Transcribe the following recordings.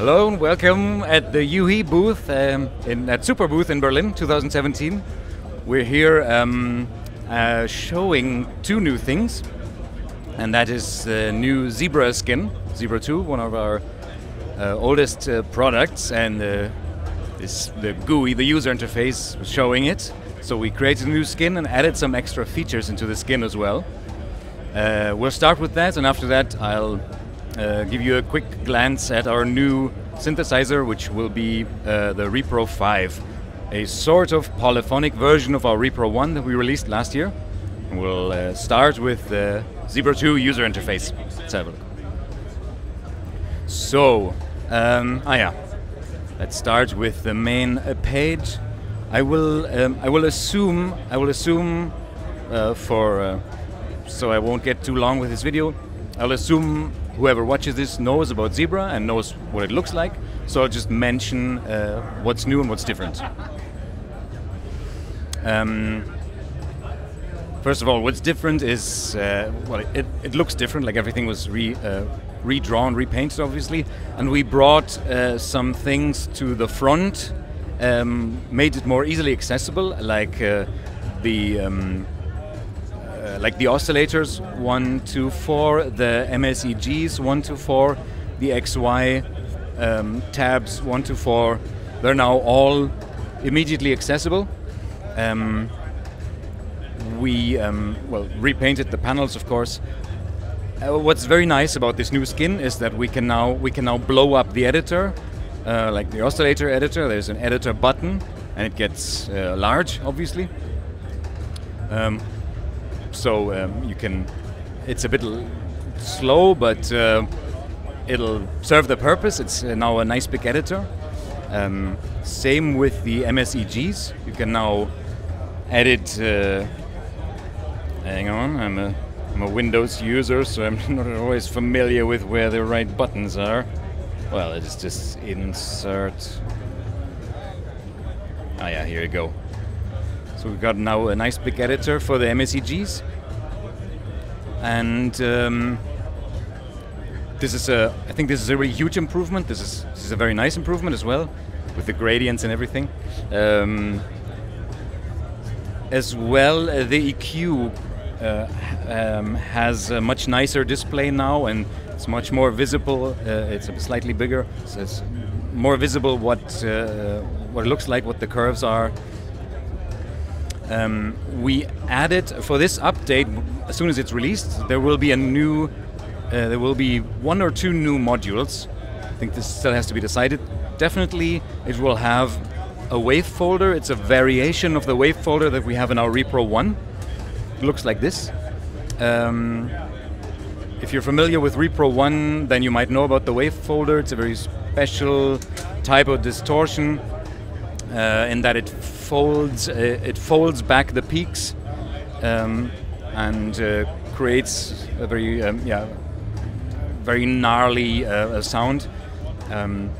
Hello and welcome at the U-He booth um, in at Superbooth in Berlin 2017. We're here um, uh, showing two new things, and that is the new Zebra skin, Zebra 2, one of our uh, oldest uh, products, and uh, this the GUI, the user interface, showing it. So we created a new skin and added some extra features into the skin as well. Uh, we'll start with that, and after that, I'll uh, give you a quick glance at our new synthesizer, which will be uh, the Repro 5, a sort of polyphonic version of our Repro 1 that we released last year. We'll uh, start with the Zebra 2 user interface. Let's have a look. So, um, ah yeah, let's start with the main uh, page. I will um, I will assume I will assume uh, for uh, so I won't get too long with this video. I'll assume whoever watches this knows about Zebra and knows what it looks like. So I'll just mention uh, what's new and what's different. Um, first of all, what's different is uh, well, it, it looks different. Like everything was re, uh, redrawn, repainted, obviously, and we brought uh, some things to the front, um, made it more easily accessible, like uh, the. Um, like the oscillators 1 to 4, the MSEGs 1 to 4, the XY um, tabs 1 to 4, they're now all immediately accessible. Um, we um, well repainted the panels, of course. Uh, what's very nice about this new skin is that we can now we can now blow up the editor, uh, like the oscillator editor. There's an editor button, and it gets uh, large, obviously. So um, you can. It's a bit slow, but uh, it'll serve the purpose. It's uh, now a nice big editor. Um, same with the MSEGs. You can now edit. Uh, hang on, I'm a, I'm a Windows user, so I'm not always familiar with where the right buttons are. Well, it's just insert. Ah, yeah, here you go. So we've got now a nice big editor for the MSEGs. And um, this is a, I think this is a really huge improvement. This is, this is a very nice improvement as well, with the gradients and everything. Um, as well, uh, the EQ uh, um, has a much nicer display now, and it's much more visible. Uh, it's slightly bigger, so it's more visible what uh, what it looks like, what the curves are. Um, we added for this update as soon as it's released. There will be a new, uh, there will be one or two new modules. I think this still has to be decided. Definitely, it will have a wave folder. It's a variation of the wave folder that we have in our Repro One. It looks like this. Um, if you're familiar with Repro One, then you might know about the wave folder. It's a very special type of distortion uh, in that it folds uh, it folds back the peaks um, and uh, creates a very um, yeah very gnarly uh, sound. Um,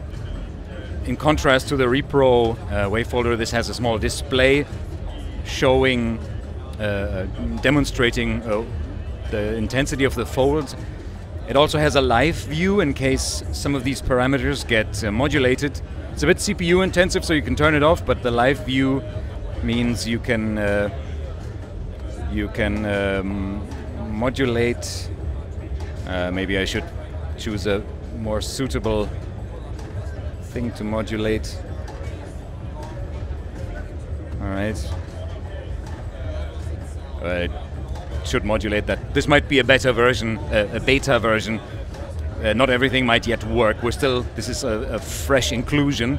in contrast to the Repro uh, wave this has a small display showing, demonstrating the intensity of the folds. It also has a live view in case some of these parameters get modulated it's a bit CPU intensive, so you can turn it off, but the live view means you can uh, you can um, modulate. Uh, maybe I should choose a more suitable thing to modulate. All right. Uh, should modulate that. This might be a better version, uh, a beta version uh, not everything might yet work. We're still, this is a, a fresh inclusion.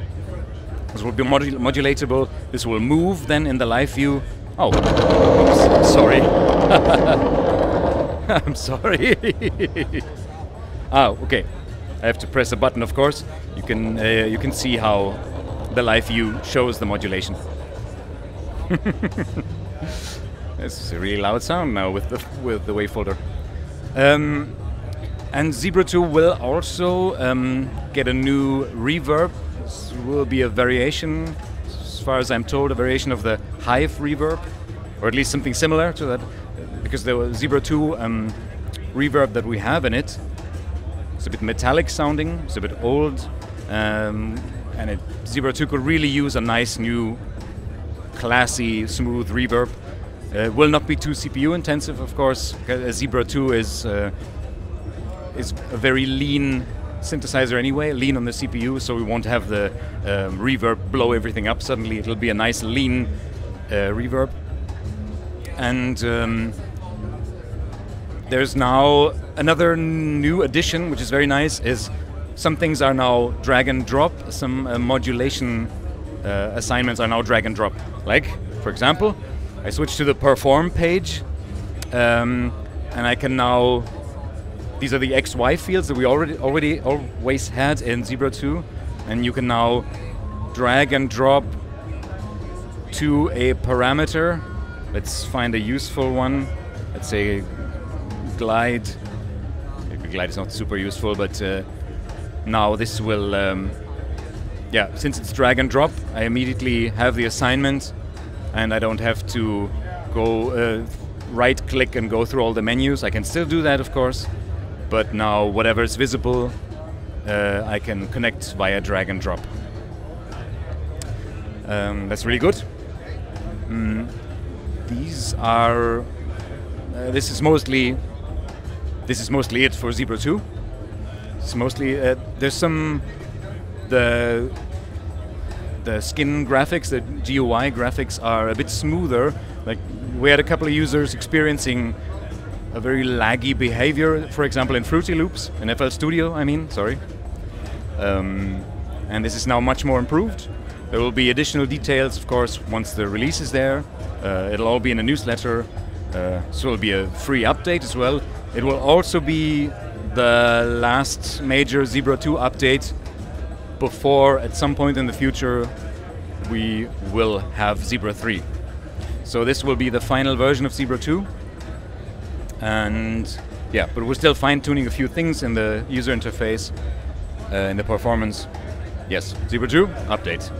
This will be modul modulatable. This will move then in the live view. Oh, oops, sorry. I'm sorry. oh, okay. I have to press a button, of course. You can uh, you can see how the live view shows the modulation. It's a really loud sound now with the with the wave folder. Um, and Zebra 2 will also um, get a new reverb. This will be a variation, as far as I'm told, a variation of the Hive reverb, or at least something similar to that, because the Zebra 2 um, reverb that we have in it. It's a bit metallic sounding, it's a bit old, um, and it, Zebra 2 could really use a nice new, classy, smooth reverb. Uh, will not be too CPU intensive, of course. Zebra 2 is uh, is a very lean synthesizer anyway, lean on the CPU, so we won't have the um, reverb blow everything up suddenly. It'll be a nice lean uh, reverb. And um, there's now another new addition, which is very nice, is some things are now drag and drop, some uh, modulation uh, assignments are now drag and drop. Like, for example, I switch to the perform page, um, and I can now these are the XY fields that we already already always had in Zebra 2, and you can now drag and drop to a parameter. Let's find a useful one. Let's say glide. Glide is not super useful, but uh, now this will, um, yeah, since it's drag and drop, I immediately have the assignment, and I don't have to go uh, right click and go through all the menus. I can still do that, of course, but now whatever is visible, uh, I can connect via drag and drop. Um, that's really good. Mm. These are. Uh, this is mostly. This is mostly it for Zebra 2. It's mostly uh, there's some the the skin graphics, the GUI graphics are a bit smoother. Like we had a couple of users experiencing a very laggy behavior, for example, in Fruity Loops, in FL Studio, I mean, sorry. Um, and this is now much more improved. There will be additional details, of course, once the release is there. Uh, it'll all be in a newsletter, uh, so it'll be a free update as well. It will also be the last major Zebra 2 update before, at some point in the future, we will have Zebra 3. So this will be the final version of Zebra 2 and yeah, but we're still fine tuning a few things in the user interface, uh, in the performance. Yes, Zebra 2, update.